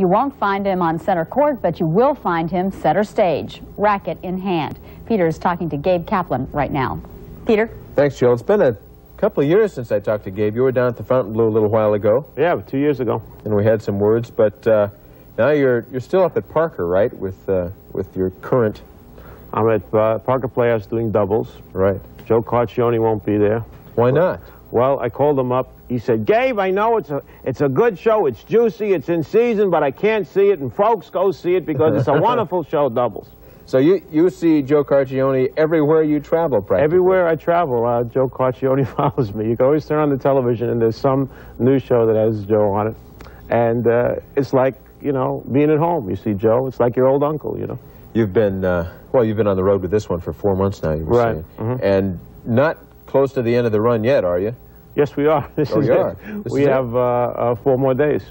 You won't find him on center court, but you will find him center stage, racket in hand. Peter is talking to Gabe Kaplan right now. Peter? Thanks, Jill. It's been a couple of years since I talked to Gabe. You were down at the Fontainebleau a little while ago. Yeah, two years ago. And we had some words, but uh, now you're you're still up at Parker, right? With uh, with your current. I'm at uh, Parker Playhouse doing doubles. Right. Joe Carcione won't be there. Why not? Well, I called him up. He said, Gabe, I know it's a, it's a good show. It's juicy. It's in season, but I can't see it. And folks, go see it because it's a wonderful show, doubles. So you, you see Joe Carcione everywhere you travel, practically? Everywhere I travel, uh, Joe Carcione follows me. You can always turn on the television and there's some news show that has Joe on it. And uh, it's like, you know, being at home. You see Joe, it's like your old uncle, you know. You've been, uh, well, you've been on the road with this one for four months now, you were right. saying. Mm -hmm. And not close to the end of the run yet, are you? Yes, we are. This oh, is it. are? This we is have uh, uh, four more days.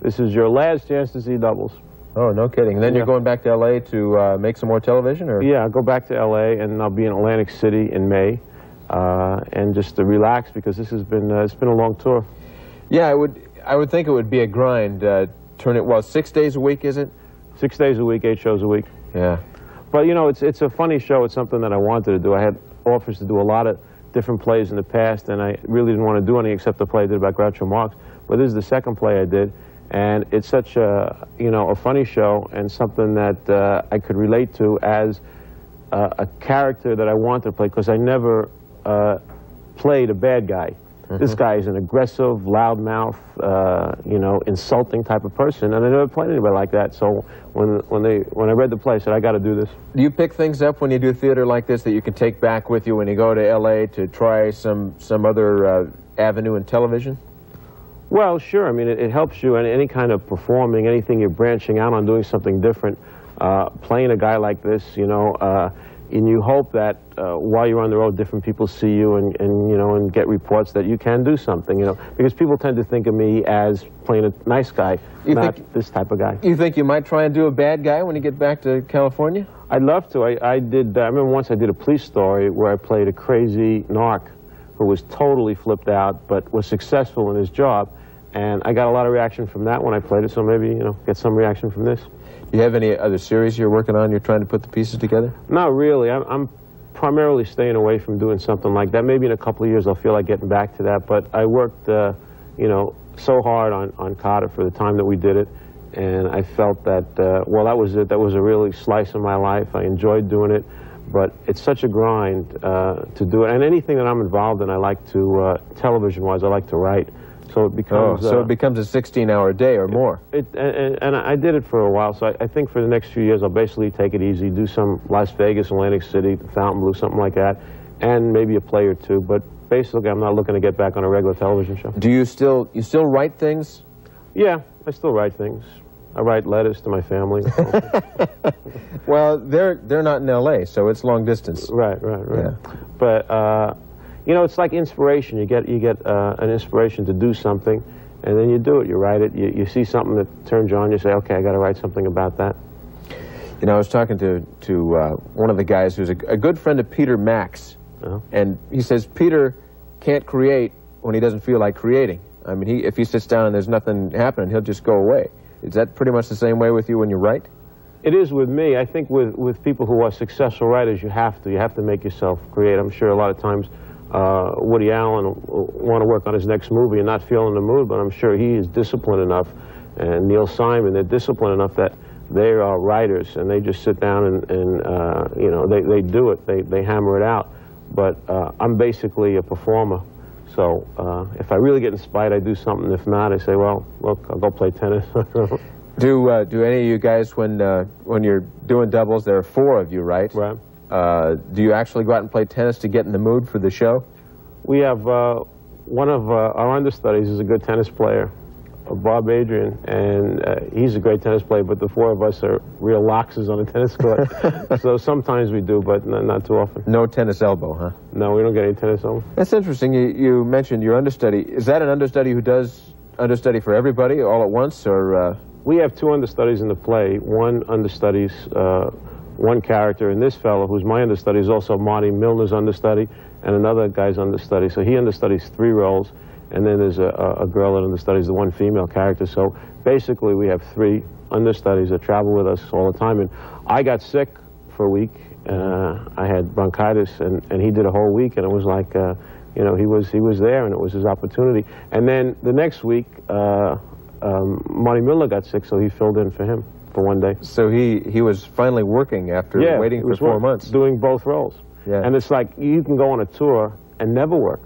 This is your last chance to see doubles. Oh, no kidding. And then yeah. you're going back to L.A. to uh, make some more television? or? Yeah, I'll go back to L.A. and I'll be in Atlantic City in May. Uh, and just to relax because this has been, uh, it's been a long tour. Yeah, I would, I would think it would be a grind. Uh, turn it, well, six days a week, is it? Six days a week, eight shows a week. Yeah. But, you know, it's, it's a funny show. It's something that I wanted to do. I had offers to do a lot of different plays in the past, and I really didn't want to do any except the play I did about Groucho Marx. But this is the second play I did, and it's such a, you know, a funny show and something that uh, I could relate to as uh, a character that I wanted to play because I never uh, played a bad guy. Mm-hmm. This guy is an aggressive, loudmouth, uh, you know, insulting type of person, and I never played anybody like that. So when when they when I read the play, I said I got to do this. Do you pick things up when you do theater like this that you can take back with you when you go to L.A. to try some some other uh, avenue in television? Well, sure. I mean, it, it helps you in any kind of performing, anything you're branching out on, doing something different. Uh, playing a guy like this, you know, uh, and you hope that uh, while you're on the road, different people see you and, and, you know, and get reports that you can do something, you know, because people tend to think of me as playing a nice guy, you not think, this type of guy. You think you might try and do a bad guy when you get back to California? I'd love to. I, I did, I remember once I did a police story where I played a crazy narc who was totally flipped out, but was successful in his job. And I got a lot of reaction from that when I played it, so maybe, you know, get some reaction from this. Do you have any other series you're working on, you're trying to put the pieces together? Not really. I'm, I'm primarily staying away from doing something like that. Maybe in a couple of years I'll feel like getting back to that, but I worked, uh, you know, so hard on, on Kotter for the time that we did it, and I felt that, uh, well, that was it. That was a really slice of my life. I enjoyed doing it, but it's such a grind uh, to do it. And anything that I'm involved in, I like to, uh, television-wise, I like to write. So it becomes. Oh, so uh, it becomes a 16-hour day or more. It, and, and, I did it for a while, so I, I, think for the next few years I'll basically take it easy, do some Las Vegas, Atlantic City, Fontainebleau, something like that, and maybe a play or two. But basically, I'm not looking to get back on a regular television show. Do you still you still write things? Yeah, I still write things. I write letters to my family. well, they're they're not in L.A., so it's long distance. Right, right, right. Yeah. But. Uh, you know, it's like inspiration. You get you get uh, an inspiration to do something, and then you do it. You write it. You, you see something that turns you on. You say, okay, I got to write something about that. You know, I was talking to to uh, one of the guys who's a, a good friend of Peter Max, uh-huh. and he says Peter can't create when he doesn't feel like creating. I mean, he, if he sits down and there's nothing happening, he'll just go away. Is that pretty much the same way with you when you write? It is with me. I think with, with people who are successful writers, you have to. You have to make yourself create. I'm sure a lot of times uh, Woody Allen want to work on his next movie and not feel in the mood, but I'm sure he is disciplined enough, and Neil Simon, they're disciplined enough that they are writers and they just sit down and, and uh, you know, they, they do it, they, they hammer it out. But uh, I'm basically a performer. So uh, if I really get inspired, I do something. If not, I say, well, look, I'll go play tennis. do uh, do any of you guys, when uh, when you're doing doubles, there are four of you, right? Right. Uh, do you actually go out and play tennis to get in the mood for the show? We have uh, one of uh, our understudies is a good tennis player, uh, Bob Adrian, and uh, he's a great tennis player. But the four of us are real loxes on a tennis court, so sometimes we do, but not, not, too often. No tennis elbow, huh? No, we don't get any tennis elbow. That's interesting. You, you mentioned your understudy. Is that an understudy who does understudy for everybody all at once, or? Uh? We have two understudies in the play. One understudies one character, and this fellow, who's my understudy, is also Marty Milner's understudy, and another guy's understudy. So he understudies three roles, and then there's a, a a girl that understudies the one female character. So basically, we have three understudies that travel with us all the time. And I got sick for a week. Uh, I had bronchitis, and, and he did a whole week, and it was like, uh, you know, he was he was there, and it was his opportunity. And then the next week, uh, um, Marty Milner got sick, so he filled in for him for one day. So he, he was finally working after Yeah, waiting for four work- months. doing both roles. Yeah. And it's like you can go on a tour and never work.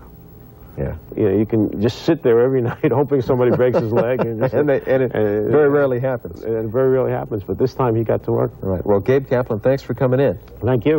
Yeah. You know, you can just sit there every night hoping somebody breaks his leg, and, just, And, they, and it Uh, very rarely happens. and it very rarely happens. But this time he got to work. All right. Well, Gabe Kaplan, thanks for coming in. Thank you.